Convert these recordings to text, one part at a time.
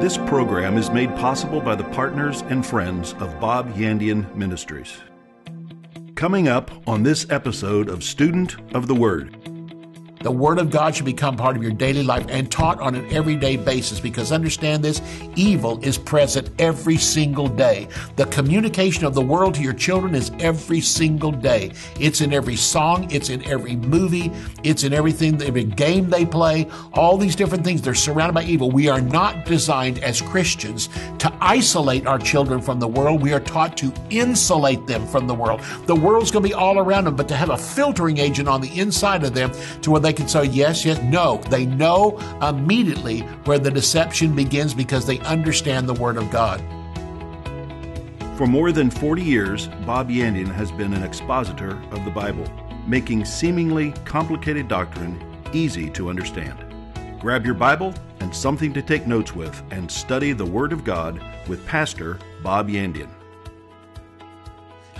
This program is made possible by the partners and friends of Bob Yandian Ministries. Coming up on this episode of Student of the Word. The Word of God should become part of your daily life and taught on an everyday basis because understand this evil is present every single day. The communication of the world to your children is every single day. It's in every song, it's in every movie, it's in everything, every game they play, all these different things. They're surrounded by evil. We are not designed as Christians to isolate our children from the world. We are taught to insulate them from the world. The world's going to be all around them, but to have a filtering agent on the inside of them to where they they can say yes, yes, no. They know immediately where the deception begins because they understand the Word of God. For more than 40 years, Bob Yandian has been an expositor of the Bible, making seemingly complicated doctrine easy to understand. Grab your Bible and something to take notes with and study the Word of God with Pastor Bob Yandian.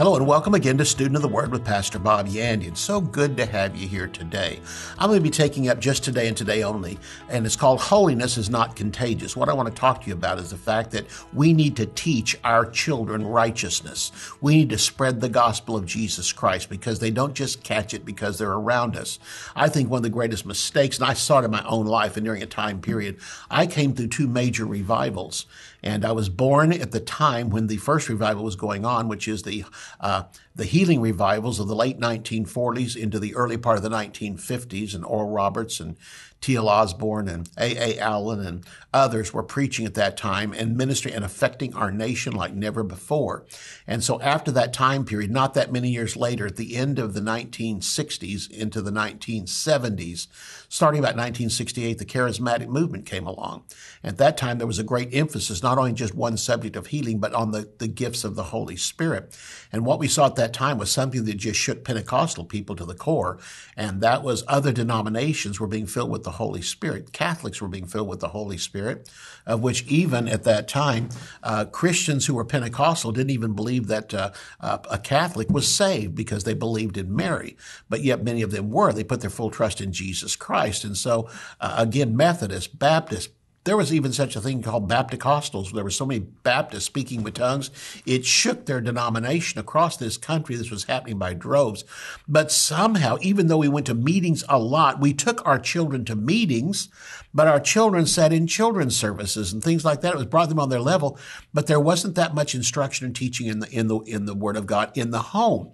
Hello and welcome again to Student of the Word with Pastor Bob Yandian. So good to have you here today. I'm going to be taking up just today and today only, and it's called Holiness is Not Contagious. What I want to talk to you about is the fact that we need to teach our children righteousness. We need to spread the gospel of Jesus Christ because they don't just catch it because they're around us. I think one of the greatest mistakes, and I saw it in my own life and during a time period, I came through two major revivals. And I was born at the time when the first revival was going on, which is the uh, the healing revivals of the late 1940s into the early part of the 1950s, and Oral Roberts and T.L. Osborn and A.A. Allen and others were preaching at that time and ministry and affecting our nation like never before. And so after that time period, not that many years later, at the end of the 1960s into the 1970s, starting about 1968, the charismatic movement came along. At that time, there was a great emphasis, not only just one subject of healing, but on the, the gifts of the Holy Spirit. And what we saw at that time was something that just shook Pentecostal people to the core. And that was other denominations were being filled with the Holy Spirit. Catholics were being filled with the Holy Spirit, of which even at that time, uh, Christians who were Pentecostal didn't even believe that uh, uh, a Catholic was saved because they believed in Mary. But yet many of them were. They put their full trust in Jesus Christ. And so, uh, again, Methodists, Baptists, there was even such a thing called Bapticostals. There were so many Baptists speaking with tongues. It shook their denomination across this country. This was happening by droves. But somehow, even though we went to meetings a lot, we took our children to meetings, but our children sat in children's services and things like that. It was brought them on their level, but there wasn't that much instruction and teaching in the, in the, in the Word of God in the home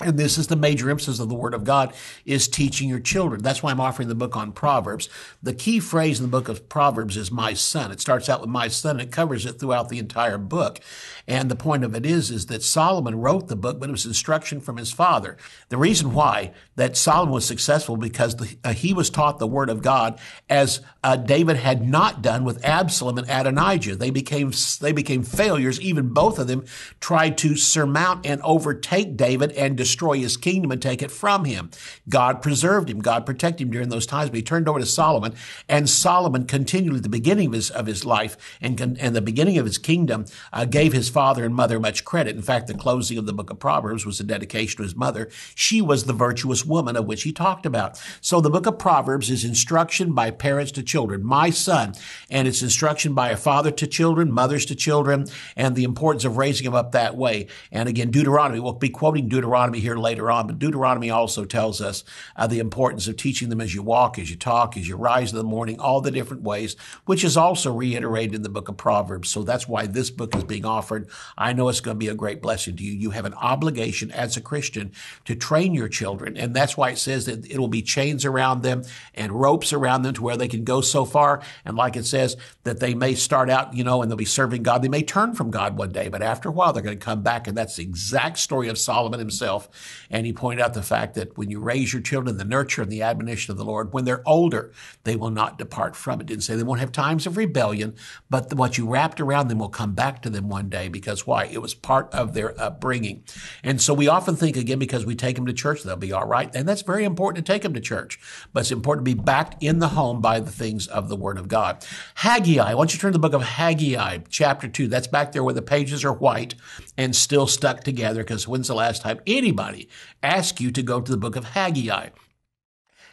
and this is the major emphasis of the Word of God, is teaching your children. That's why I'm offering the book on Proverbs. The key phrase in the book of Proverbs is my son. It starts out with my son, and it covers it throughout the entire book. And the point of it is, is that Solomon wrote the book, but it was instruction from his father. The reason why that Solomon was successful because the, uh, he was taught the Word of God as uh, David had not done with Absalom and Adonijah. They became, they became failures. Even both of them tried to surmount and overtake David and destroy his kingdom and take it from him. God preserved him. God protected him during those times. But he turned over to Solomon, and Solomon continually at the beginning of his of his life and and the beginning of his kingdom uh, gave his father and mother much credit. In fact, the closing of the book of Proverbs was a dedication to his mother. She was the virtuous woman of which he talked about. So the book of Proverbs is instruction by parents to children, my son, and it's instruction by a father to children, mothers to children, and the importance of raising them up that way. And again, Deuteronomy, we'll be quoting Deuteronomy Deuteronomy here later on, but Deuteronomy also tells us uh, the importance of teaching them as you walk, as you talk, as you rise in the morning, all the different ways, which is also reiterated in the book of Proverbs. So that's why this book is being offered. I know it's going to be a great blessing to you. You have an obligation as a Christian to train your children. And that's why it says that it will be chains around them and ropes around them to where they can go so far. And like it says, that they may start out, you know, and they'll be serving God. They may turn from God one day, but after a while, they're going to come back. And that's the exact story of Solomon himself himself. And he pointed out the fact that when you raise your children, the nurture and the admonition of the Lord, when they're older, they will not depart from it. Didn't say they won't have times of rebellion, but what you wrapped around them will come back to them one day because why? It was part of their upbringing. And so we often think again, because we take them to church, they'll be all right. And that's very important to take them to church, but it's important to be backed in the home by the things of the Word of God. Haggai, I want you to turn to the book of Haggai, chapter 2. That's back there where the pages are white and still stuck together because when's the last time anybody ask you to go to the book of Haggai?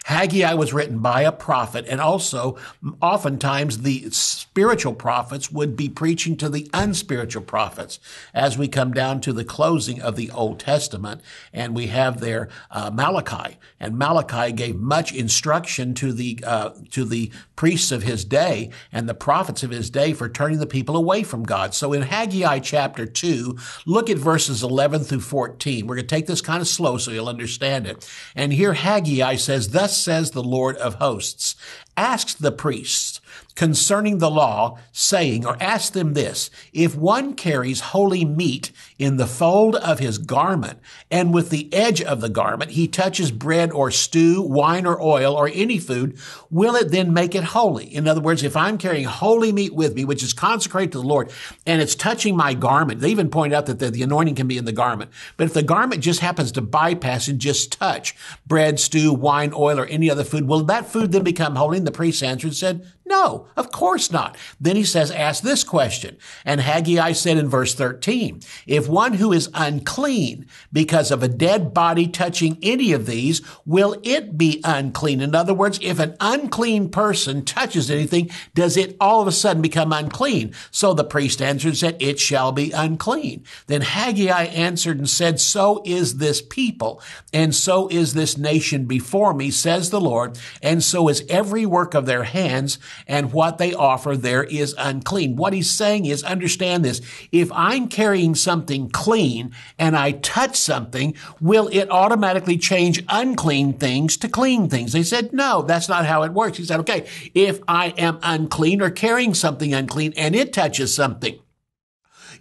Haggai was written by a prophet, and also oftentimes the spiritual prophets would be preaching to the unspiritual prophets as we come down to the closing of the Old Testament, and we have there uh, Malachi, and Malachi gave much instruction to the uh, to the priests of his day and the prophets of his day for turning the people away from God. So in Haggai chapter two, look at verses eleven through fourteen. We're going to take this kind of slow so you'll understand it. And here Haggai says, "Thus says the Lord of hosts." Asks the priests concerning the law, saying, or ask them this, if one carries holy meat in the fold of his garment, and with the edge of the garment he touches bread or stew, wine or oil, or any food, will it then make it holy? In other words, if I'm carrying holy meat with me, which is consecrated to the Lord, and it's touching my garment, they even point out that the, the anointing can be in the garment. But if the garment just happens to bypass and just touch bread, stew, wine, oil, or any other food, will that food then become holy? And the priest answered and said, no, of course not. Then he says, ask this question. And Haggai said in verse 13, if one who is unclean because of a dead body touching any of these, will it be unclean? In other words, if an unclean person touches anything, does it all of a sudden become unclean? So the priest answered and said, it shall be unclean. Then Haggai answered and said, so is this people, and so is this nation before me, says the Lord, and so is every work of their hands and what they offer there is unclean. What he's saying is understand this. If I'm carrying something clean and I touch something, will it automatically change unclean things to clean things? They said, no, that's not how it works. He said, okay, if I am unclean or carrying something unclean and it touches something,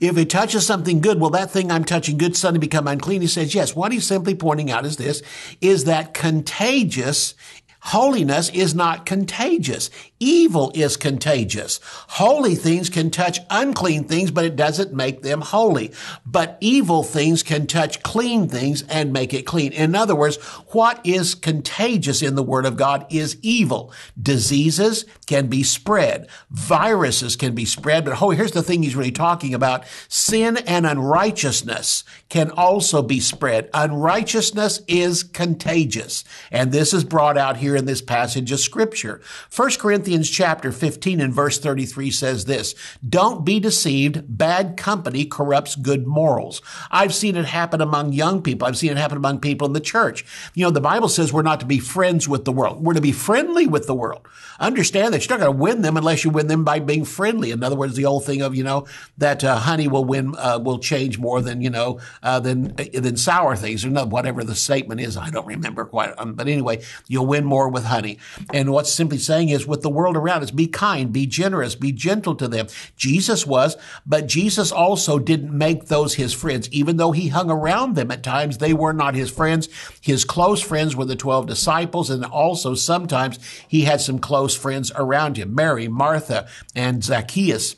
if it touches something good, will that thing I'm touching good suddenly become unclean? He says, yes. What he's simply pointing out is this, is that contagious Holiness is not contagious. Evil is contagious. Holy things can touch unclean things, but it doesn't make them holy. But evil things can touch clean things and make it clean. In other words, what is contagious in the Word of God is evil. Diseases can be spread. Viruses can be spread. But oh, here's the thing he's really talking about. Sin and unrighteousness can also be spread. Unrighteousness is contagious. And this is brought out here in this passage of scripture. 1 Corinthians chapter 15 and verse 33 says this, don't be deceived. Bad company corrupts good morals. I've seen it happen among young people. I've seen it happen among people in the church. You know, the Bible says we're not to be friends with the world. We're to be friendly with the world. Understand that you're not going to win them unless you win them by being friendly. In other words, the old thing of, you know, that uh, honey will win, uh, will change more than, you know, uh, than, than sour things or not, whatever the statement is. I don't remember quite. Um, but anyway, you'll win more with honey. And what's simply saying is with the world around us, be kind, be generous, be gentle to them. Jesus was, but Jesus also didn't make those his friends. Even though he hung around them at times, they were not his friends. His close friends were the 12 disciples. And also sometimes he had some close friends around him, Mary, Martha, and Zacchaeus.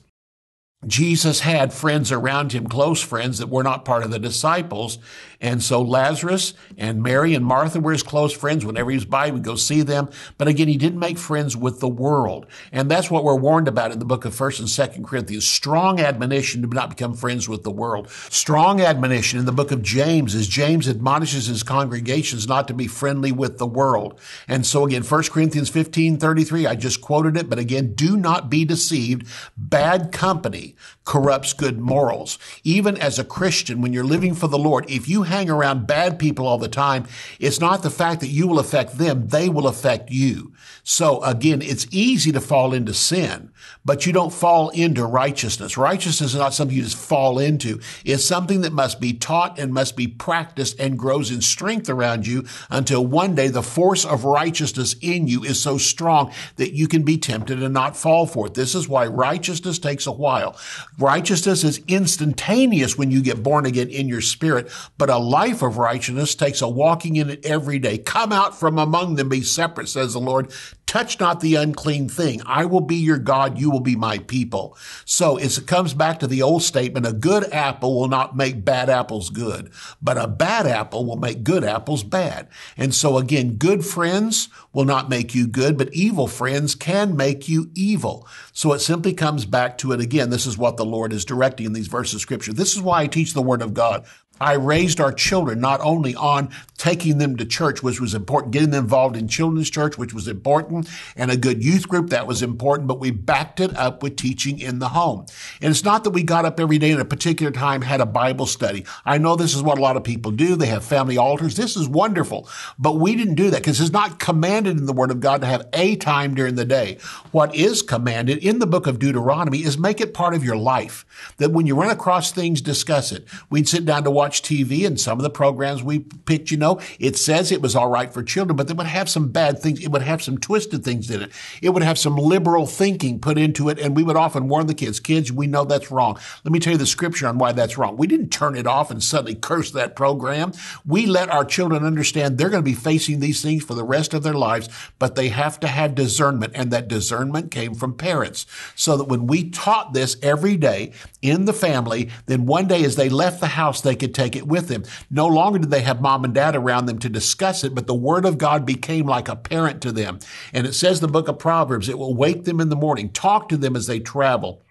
Jesus had friends around him, close friends that were not part of the disciples. And so Lazarus and Mary and Martha were his close friends. Whenever he was by, we'd go see them. But again, he didn't make friends with the world. And that's what we're warned about in the book of 1st and 2nd Corinthians. Strong admonition to not become friends with the world. Strong admonition in the book of James as James admonishes his congregations not to be friendly with the world. And so again, 1 Corinthians 15, 33, I just quoted it, but again, do not be deceived. Bad company corrupts good morals. Even as a Christian, when you're living for the Lord, if you hang around bad people all the time, it's not the fact that you will affect them, they will affect you. So again, it's easy to fall into sin, but you don't fall into righteousness. Righteousness is not something you just fall into. It's something that must be taught and must be practiced and grows in strength around you until one day the force of righteousness in you is so strong that you can be tempted and not fall for it. This is why righteousness takes a while. Righteousness is instantaneous when you get born again in your spirit, but a life of righteousness takes a walking in it every day. Come out from among them, be separate, says the Lord. Touch not the unclean thing. I will be your God. You will be my people. So it comes back to the old statement, a good apple will not make bad apples good, but a bad apple will make good apples bad. And so again, good friends will not make you good, but evil friends can make you evil. So it simply comes back to it again. This is what the Lord is directing in these verses of scripture. This is why I teach the word of God. I raised our children not only on taking them to church, which was important, getting them involved in children's church, which was important, and a good youth group, that was important, but we backed it up with teaching in the home. And it's not that we got up every day at a particular time, had a Bible study. I know this is what a lot of people do. They have family altars. This is wonderful. But we didn't do that because it's not commanded in the Word of God to have a time during the day. What is commanded in the book of Deuteronomy is make it part of your life. That when you run across things, discuss it. We'd sit down to watch TV and some of the programs we picked, you know, it says it was all right for children, but they would have some bad things. It would have some twisted things in it. It would have some liberal thinking put into it. And we would often warn the kids, kids, we know that's wrong. Let me tell you the scripture on why that's wrong. We didn't turn it off and suddenly curse that program. We let our children understand they're going to be facing these things for the rest of their lives, but they have to have discernment. And that discernment came from parents. So that when we taught this every day in the family, then one day as they left the house, they could take it with them. No longer did they have mom and dad around them to discuss it, but the word of God became like a parent to them. And it says in the book of Proverbs, it will wake them in the morning, talk to them as they travel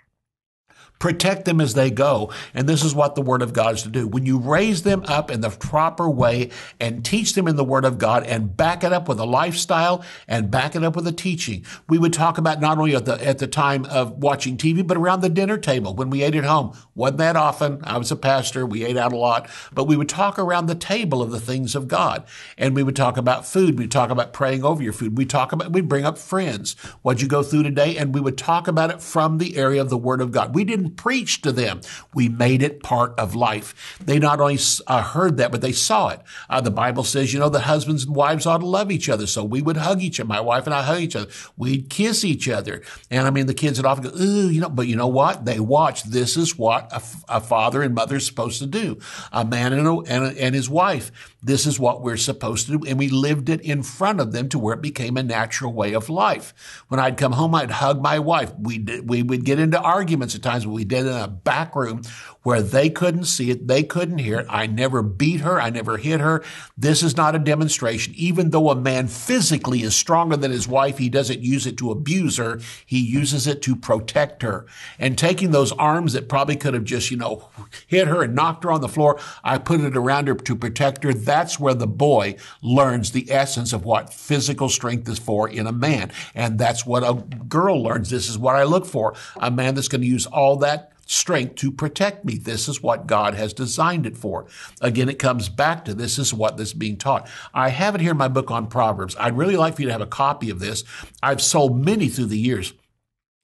protect them as they go. And this is what the Word of God is to do. When you raise them up in the proper way and teach them in the Word of God and back it up with a lifestyle and back it up with a teaching, we would talk about not only at the, at the time of watching TV, but around the dinner table when we ate at home. Wasn't that often. I was a pastor. We ate out a lot, but we would talk around the table of the things of God. And we would talk about food. We'd talk about praying over your food. We'd talk about, we'd bring up friends. What'd you go through today? And we would talk about it from the area of the Word of God. We didn't preached to them. We made it part of life. They not only uh, heard that, but they saw it. Uh, the Bible says, you know, the husbands and wives ought to love each other. So we would hug each other. My wife and I hug each other. We'd kiss each other. And I mean, the kids would often go, ooh, you know, but you know what? They watch. This is what a, a father and mother is supposed to do. A man and, a, and, a, and his wife. This is what we're supposed to do. And we lived it in front of them to where it became a natural way of life. When I'd come home, I'd hug my wife. We we would get into arguments at times, but we did in a back room where they couldn't see it, they couldn't hear it. I never beat her, I never hit her. This is not a demonstration. Even though a man physically is stronger than his wife, he doesn't use it to abuse her, he uses it to protect her. And taking those arms that probably could have just, you know, hit her and knocked her on the floor, I put it around her to protect her. That's where the boy learns the essence of what physical strength is for in a man. And that's what a girl learns. This is what I look for. A man that's going to use all that strength to protect me. This is what God has designed it for. Again, it comes back to this is what is being taught. I have it here in my book on Proverbs. I'd really like for you to have a copy of this. I've sold many through the years.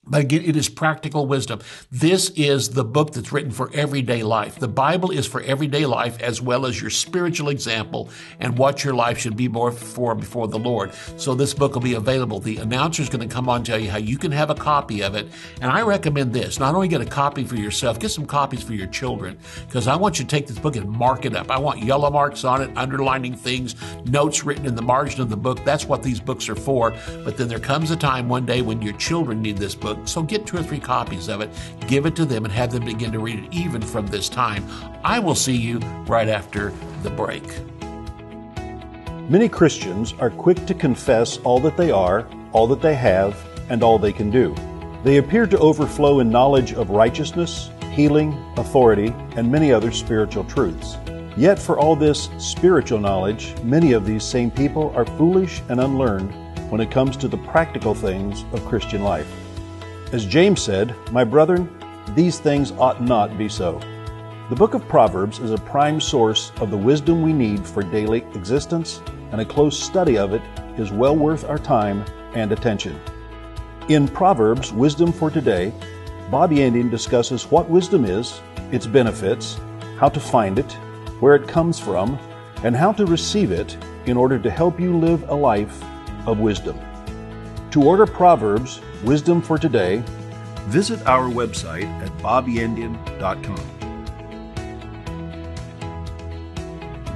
But again, it is practical wisdom. This is the book that's written for everyday life. The Bible is for everyday life as well as your spiritual example and what your life should be more for before the Lord. So this book will be available. The announcer is going to come on and tell you how you can have a copy of it. And I recommend this. Not only get a copy for yourself, get some copies for your children because I want you to take this book and mark it up. I want yellow marks on it, underlining things, notes written in the margin of the book. That's what these books are for. But then there comes a time one day when your children need this book book, so get two or three copies of it, give it to them, and have them begin to read it even from this time. I will see you right after the break. Many Christians are quick to confess all that they are, all that they have, and all they can do. They appear to overflow in knowledge of righteousness, healing, authority, and many other spiritual truths. Yet, for all this spiritual knowledge, many of these same people are foolish and unlearned when it comes to the practical things of Christian life. As James said, My brethren, these things ought not be so. The book of Proverbs is a prime source of the wisdom we need for daily existence, and a close study of it is well worth our time and attention. In Proverbs Wisdom for Today, Bob Yandian discusses what wisdom is, its benefits, how to find it, where it comes from, and how to receive it in order to help you live a life of wisdom. To order Proverbs Wisdom for Today, visit our website at bobyandian.com.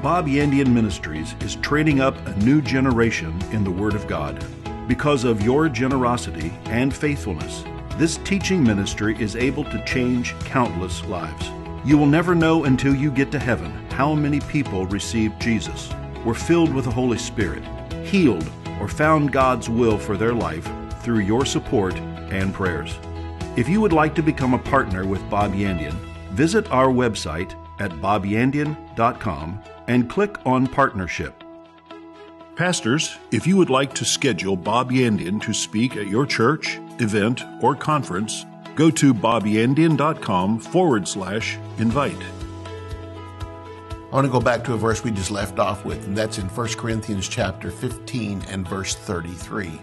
Bob Yandian Ministries is training up a new generation in the Word of God. Because of your generosity and faithfulness, this teaching ministry is able to change countless lives. You will never know until you get to heaven how many people received Jesus, were filled with the Holy Spirit, healed, or found God's will for their life through your support and prayers. If you would like to become a partner with Bob Yandian, visit our website at bobyandian.com and click on Partnership. Pastors, if you would like to schedule Bob Yandian to speak at your church, event, or conference, go to bobyandian.com forward slash invite. I want to go back to a verse we just left off with, and that's in 1 Corinthians chapter 15 and verse 33.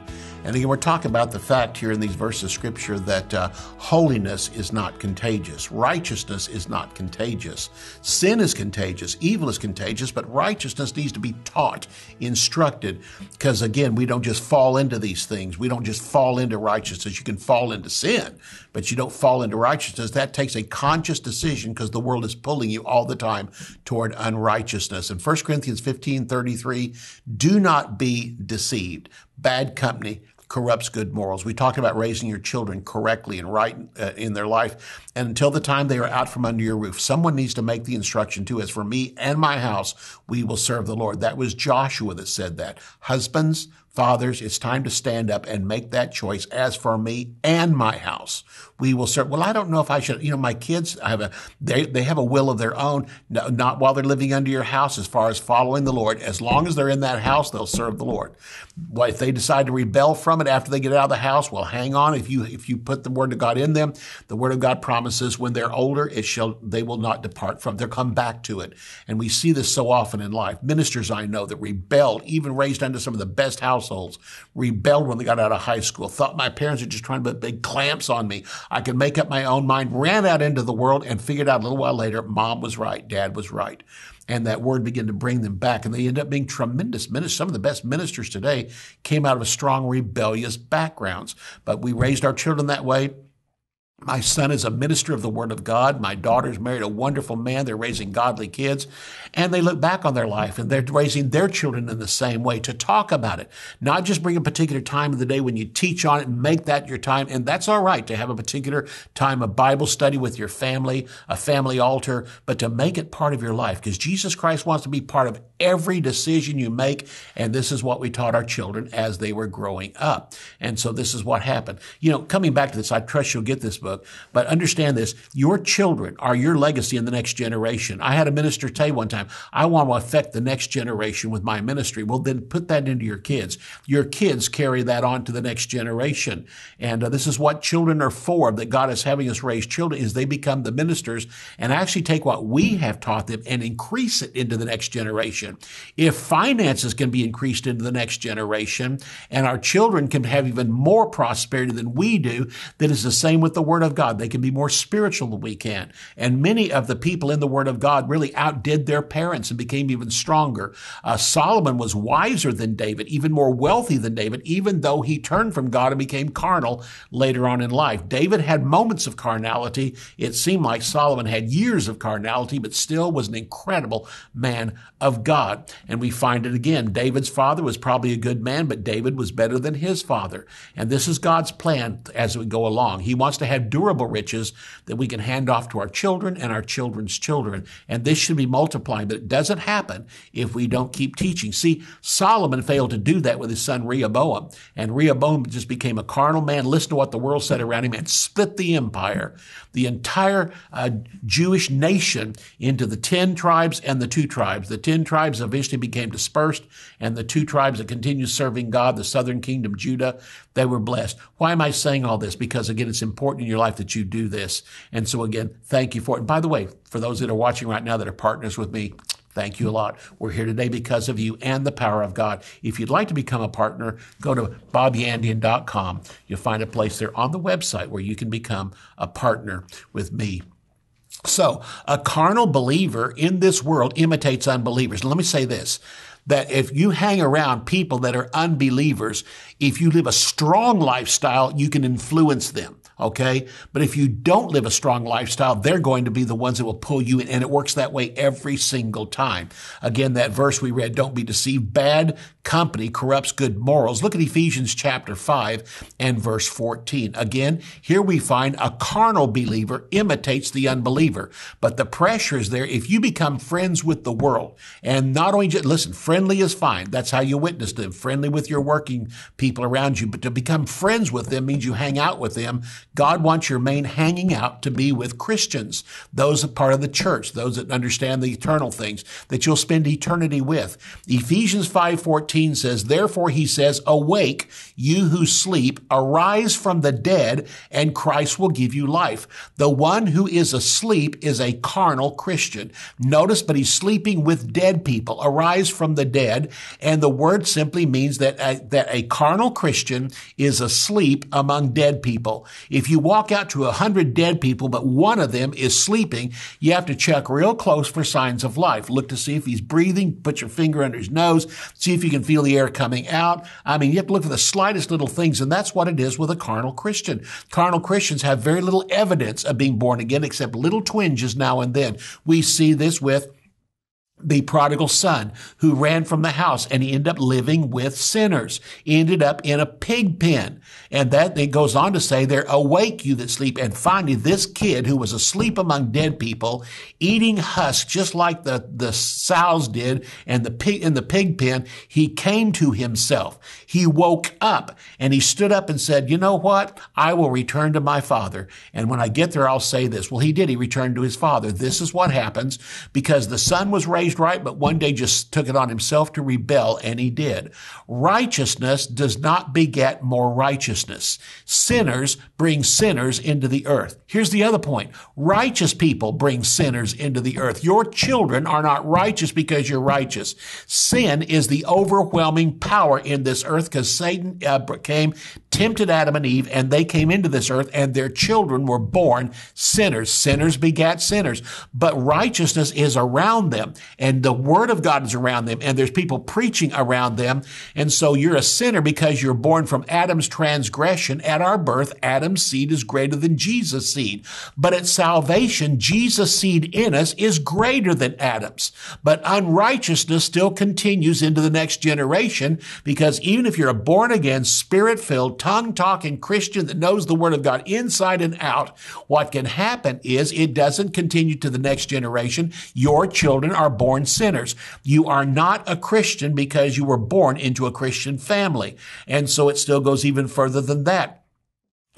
And again, we're talking about the fact here in these verses of scripture that uh, holiness is not contagious. Righteousness is not contagious. Sin is contagious. Evil is contagious, but righteousness needs to be taught, instructed, because again, we don't just fall into these things. We don't just fall into righteousness. You can fall into sin, but you don't fall into righteousness. That takes a conscious decision because the world is pulling you all the time toward unrighteousness. In 1 Corinthians 15, 33, do not be deceived. Bad company corrupts good morals. We talked about raising your children correctly and right uh, in their life. And until the time they are out from under your roof, someone needs to make the instruction too. As for me and my house, we will serve the Lord. That was Joshua that said that. Husbands, Fathers, it's time to stand up and make that choice. As for me and my house, we will serve. Well, I don't know if I should, you know, my kids have a, they, they have a will of their own, not while they're living under your house as far as following the Lord. As long as they're in that house, they'll serve the Lord. Well, if they decide to rebel from it after they get out of the house, well, hang on. If you, if you put the word of God in them, the word of God promises when they're older, it shall, they will not depart from, they'll come back to it. And we see this so often in life. Ministers I know that rebelled, even raised under some of the best households, rebelled when they got out of high school, thought my parents were just trying to put big clamps on me. I could make up my own mind, ran out into the world and figured out a little while later, mom was right, dad was right. And that word began to bring them back. And they ended up being tremendous ministers. Some of the best ministers today came out of a strong rebellious backgrounds. But we raised our children that way. My son is a minister of the Word of God. My daughter's married a wonderful man. They're raising godly kids. And they look back on their life and they're raising their children in the same way to talk about it. Not just bring a particular time of the day when you teach on it and make that your time. And that's all right to have a particular time of Bible study with your family, a family altar, but to make it part of your life because Jesus Christ wants to be part of every decision you make. And this is what we taught our children as they were growing up. And so this is what happened. You know, coming back to this, I trust you'll get this book, but understand this. Your children are your legacy in the next generation. I had a minister tell one time, I want to affect the next generation with my ministry. Well, then put that into your kids. Your kids carry that on to the next generation. And uh, this is what children are for, that God is having us raise children, is they become the ministers and actually take what we have taught them and increase it into the next generation. If finances can be increased into the next generation and our children can have even more prosperity than we do, then it's the same with the Word of God. They can be more spiritual than we can. And many of the people in the Word of God really outdid their parents and became even stronger. Uh, Solomon was wiser than David, even more wealthy than David, even though he turned from God and became carnal later on in life. David had moments of carnality. It seemed like Solomon had years of carnality, but still was an incredible man of God. And we find it again. David's father was probably a good man, but David was better than his father. And this is God's plan as we go along. He wants to have durable riches that we can hand off to our children and our children's children. And this should be multiplying, but it doesn't happen if we don't keep teaching. See, Solomon failed to do that with his son Rehoboam. And Rehoboam just became a carnal man, listened to what the world said around him, and split the empire, the entire uh, Jewish nation into the 10 tribes and the two tribes. The 10 tribes eventually became dispersed, and the two tribes that continued serving God, the southern kingdom, Judah, they were blessed. Why am I saying all this? Because again, it's important in your life that you do this. And so again, thank you for it. And by the way, for those that are watching right now that are partners with me, Thank you a lot. We're here today because of you and the power of God. If you'd like to become a partner, go to bobyandian.com. You'll find a place there on the website where you can become a partner with me. So, a carnal believer in this world imitates unbelievers. Let me say this that if you hang around people that are unbelievers, if you live a strong lifestyle, you can influence them. Okay. But if you don't live a strong lifestyle, they're going to be the ones that will pull you in. And it works that way every single time. Again, that verse we read, don't be deceived. Bad company corrupts good morals. Look at Ephesians chapter 5 and verse 14. Again, here we find a carnal believer imitates the unbeliever. But the pressure is there. If you become friends with the world and not only just, listen, friendly is fine. That's how you witness them. Friendly with your working people around you. But to become friends with them means you hang out with them. God wants your main hanging out to be with Christians. Those are part of the church. Those that understand the eternal things that you'll spend eternity with. Ephesians 5:14 says, "Therefore he says, awake, you who sleep, arise from the dead, and Christ will give you life." The one who is asleep is a carnal Christian. Notice, but he's sleeping with dead people. Arise from the dead, and the word simply means that a, that a carnal Christian is asleep among dead people. If you walk out to a hundred dead people, but one of them is sleeping, you have to check real close for signs of life. Look to see if he's breathing, put your finger under his nose, see if you can feel the air coming out. I mean, you have to look for the slightest little things, and that's what it is with a carnal Christian. Carnal Christians have very little evidence of being born again, except little twinges now and then. We see this with the prodigal son who ran from the house and he ended up living with sinners. He ended up in a pig pen. And that it goes on to say, they're awake you that sleep. And finally, this kid who was asleep among dead people, eating husk just like the, the sows did and the pig in the pig pen, he came to himself. He woke up and he stood up and said, you know what? I will return to my father. And when I get there, I'll say this. Well, he did. He returned to his father. This is what happens because the son was raised raised right, but one day just took it on himself to rebel, and he did. Righteousness does not beget more righteousness. Sinners bring sinners into the earth. Here's the other point. Righteous people bring sinners into the earth. Your children are not righteous because you're righteous. Sin is the overwhelming power in this earth because Satan uh, came, tempted Adam and Eve, and they came into this earth, and their children were born sinners. Sinners begat sinners. But righteousness is around them and the word of God is around them and there's people preaching around them. And so you're a sinner because you're born from Adam's transgression. At our birth, Adam's seed is greater than Jesus' seed. But at salvation, Jesus' seed in us is greater than Adam's. But unrighteousness still continues into the next generation because even if you're a born again, spirit filled, tongue talking Christian that knows the word of God inside and out, what can happen is it doesn't continue to the next generation. Your children are born born sinners. You are not a Christian because you were born into a Christian family. And so it still goes even further than that.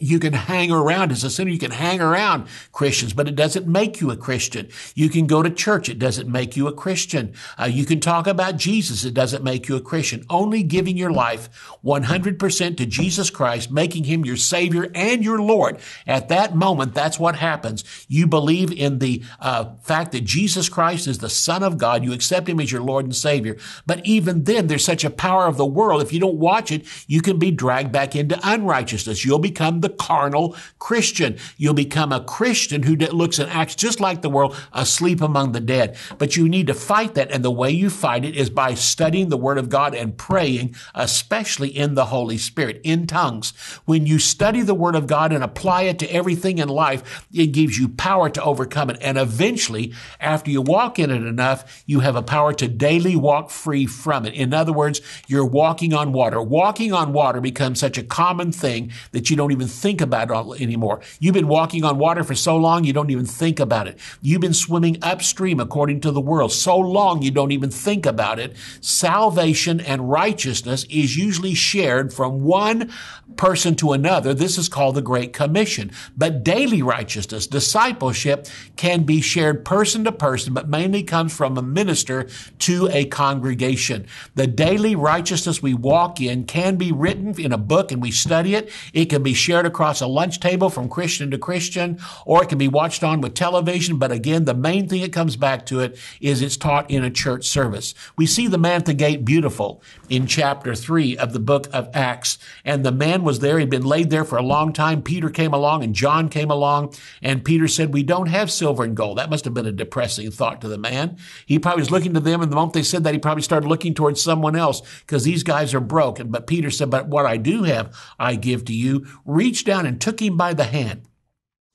You can hang around as a sinner. You can hang around Christians, but it doesn't make you a Christian. You can go to church. It doesn't make you a Christian. Uh, you can talk about Jesus. It doesn't make you a Christian. Only giving your life 100% to Jesus Christ, making him your Savior and your Lord. At that moment, that's what happens. You believe in the uh, fact that Jesus Christ is the Son of God. You accept him as your Lord and Savior. But even then, there's such a power of the world. If you don't watch it, you can be dragged back into unrighteousness. You'll become the the carnal Christian. You'll become a Christian who looks and acts just like the world, asleep among the dead. But you need to fight that. And the way you fight it is by studying the Word of God and praying, especially in the Holy Spirit, in tongues. When you study the Word of God and apply it to everything in life, it gives you power to overcome it. And eventually, after you walk in it enough, you have a power to daily walk free from it. In other words, you're walking on water. Walking on water becomes such a common thing that you don't even think about it anymore. You've been walking on water for so long, you don't even think about it. You've been swimming upstream according to the world so long, you don't even think about it. Salvation and righteousness is usually shared from one person to another. This is called the Great Commission. But daily righteousness, discipleship can be shared person to person, but mainly comes from a minister to a congregation. The daily righteousness we walk in can be written in a book and we study it. It can be shared across a lunch table from Christian to Christian, or it can be watched on with television. But again, the main thing that comes back to it is it's taught in a church service. We see the man at the gate beautiful in chapter three of the book of Acts. And the man was there. He'd been laid there for a long time. Peter came along and John came along and Peter said, we don't have silver and gold. That must have been a depressing thought to the man. He probably was looking to them and the moment they said that, he probably started looking towards someone else because these guys are broken. But Peter said, but what I do have, I give to you. Reach down and took him by the hand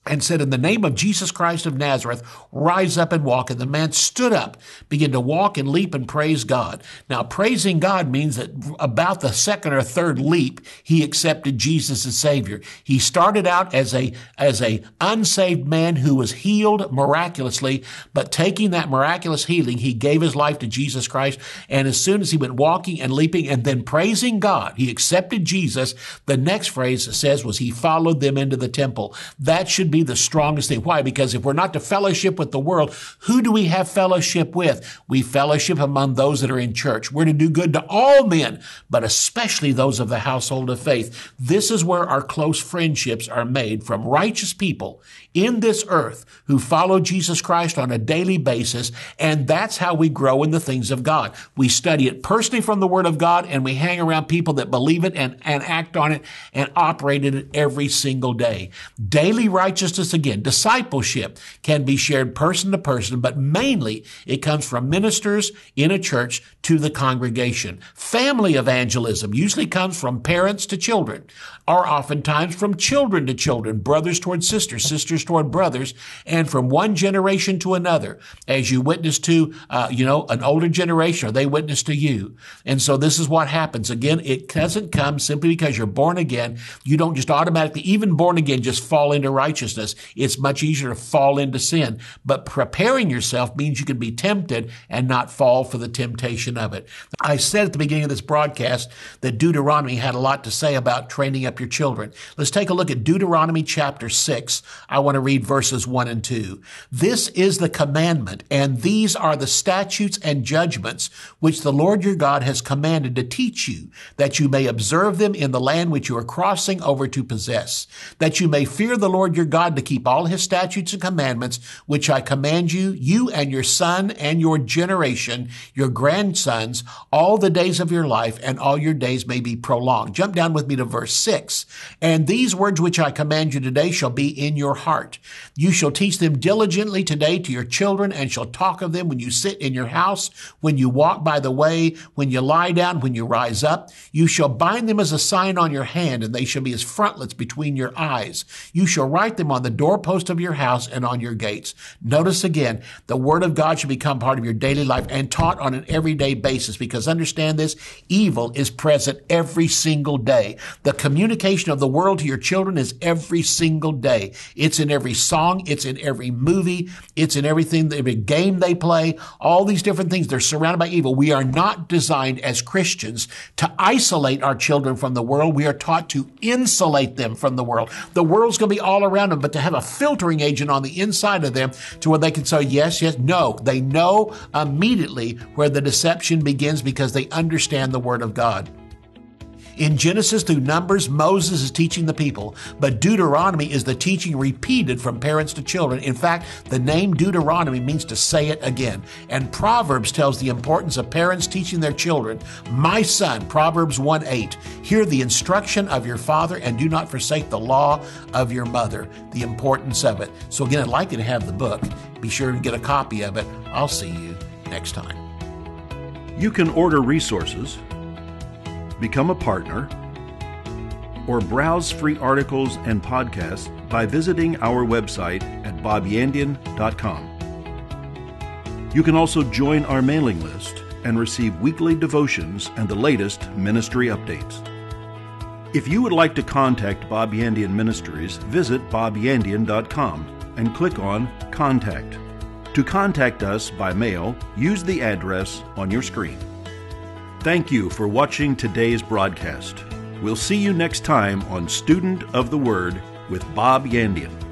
and said, In the name of Jesus Christ of Nazareth, rise up and walk. And the man stood up, began to walk and leap and praise God. Now, praising God means that about the second or third leap, he accepted Jesus as Savior. He started out as a, as a unsaved man who was healed miraculously, but taking that miraculous healing, he gave his life to Jesus Christ. And as soon as he went walking and leaping and then praising God, he accepted Jesus. The next phrase says was he followed them into the temple. That should be the strongest thing. Why? Because if we're not to fellowship with the world, who do we have fellowship with? We fellowship among those that are in church. We're to do good to all men, but especially those of the household of faith. This is where our close friendships are made from righteous people in this earth who follow Jesus Christ on a daily basis. And that's how we grow in the things of God. We study it personally from the Word of God and we hang around people that believe it and, and act on it and operate in it every single day. Daily righteousness again, discipleship can be shared person to person, but mainly it comes from ministers in a church to the congregation. Family evangelism usually comes from parents to children, or oftentimes from children to children, brothers toward sisters, sisters toward brothers, and from one generation to another. As you witness to, uh, you know, an older generation, or they witness to you. And so this is what happens. Again, it doesn't come simply because you're born again. You don't just automatically, even born again, just fall into righteousness. It's much easier to fall into sin. But preparing yourself means you can be tempted and not fall for the temptation of it. I said at the beginning of this broadcast that Deuteronomy had a lot to say about training up your children. Let's take a look at Deuteronomy chapter 6. I want to read verses 1 and 2. This is the commandment, and these are the statutes and judgments which the Lord your God has commanded to teach you, that you may observe them in the land which you are crossing over to possess, that you may fear the Lord your God to keep all his statutes and commandments, which I command you, you and your son and your generation, your grandsons, all the days of your life, and all your days may be prolonged. Jump down with me to verse 6. And these words which I command you today shall be in your heart. You shall teach them diligently today to your children, and shall talk of them when you sit in your house, when you walk by the way, when you lie down, when you rise up. You shall bind them as a sign on your hand, and they shall be as frontlets between your eyes. You shall write them on the doorpost of your house and on your gates. Notice again, the word of God should become part of your daily life and taught on an everyday basis because understand this, evil is present every single day. The communication of the world to your children is every single day. It's in every song. It's in every movie. It's in everything, every game they play, all these different things. They're surrounded by evil. We are not designed as Christians to isolate our children from the world. We are taught to insulate them from the world. The world's going to be all around them, but to have a filtering agent on the inside of them to where they can say yes, yes, no. They know immediately where the deception begins because they understand the word of God. In Genesis through Numbers, Moses is teaching the people, but Deuteronomy is the teaching repeated from parents to children. In fact, the name Deuteronomy means to say it again. And Proverbs tells the importance of parents teaching their children. My son, Proverbs 1 8, hear the instruction of your father and do not forsake the law of your mother, the importance of it. So, again, I'd like you to have the book. Be sure to get a copy of it. I'll see you next time. You can order resources become a partner, or browse free articles and podcasts by visiting our website at bobyandian.com. You can also join our mailing list and receive weekly devotions and the latest ministry updates. If you would like to contact Bob Yandian Ministries, visit bobyandian.com and click on Contact. To contact us by mail, use the address on your screen. Thank you for watching today's broadcast. We'll see you next time on Student of the Word with Bob Yandian.